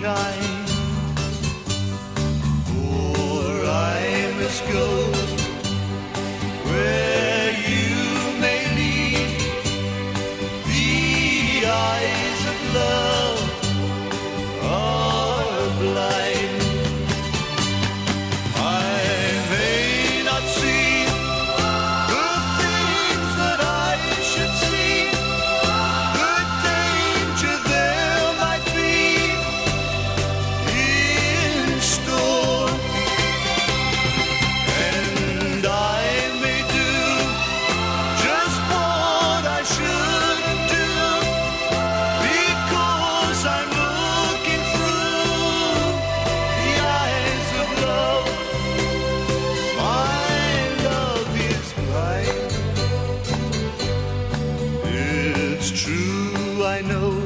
shine. Poor I must go. I know